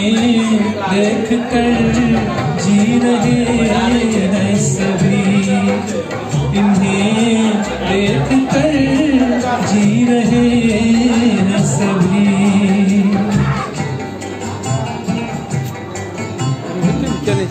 देख कर जी रहे हैं सभी। इन्हें देख कर जी रहे हैं सभी। चले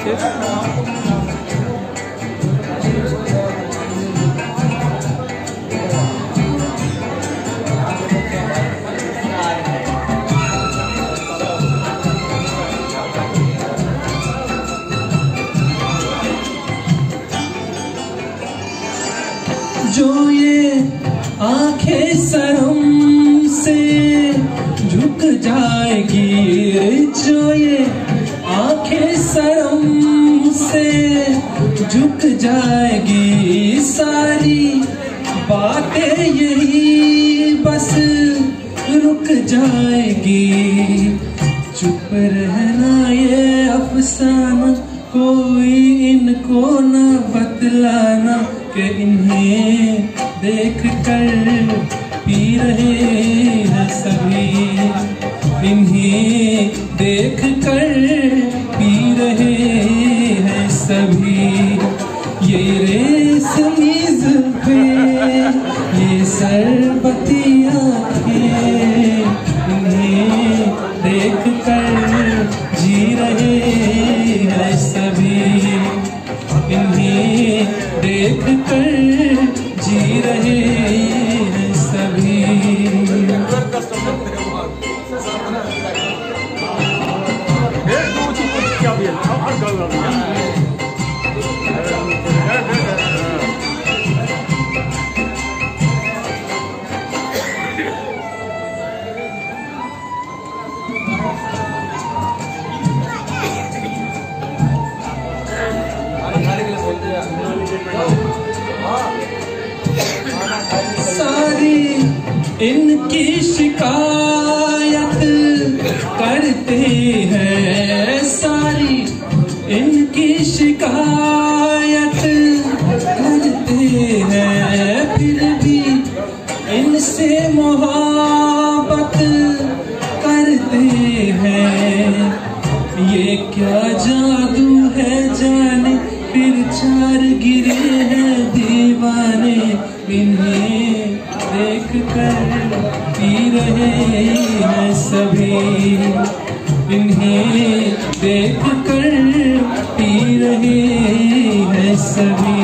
जो ये आँखें शर्म से झुक जाएगी जो ये आँखें शर्म से झुक जाएगी। सारी बातें यही बस रुक जाएगी। चुप रहना ये अफसाना कोई इनको न बतलाना कि इन्हें देख कर पी रहे हैं सभी। इन्हें देख कर पी रहे हैं सभी। ये रेशमी जुल्फे ये सरबती देख कर सारी इनकी शिकायत करते हैं। सारी इनकी शिकायत करते हैं। फिर भी इनसे मोहब्बत करते हैं। ये क्या जादू है जाने चार गिरे हैं दीवाने, इन्हें देख कर पी रहे हैं सभी। इन्हें देख कर पी रहे हैं सभी।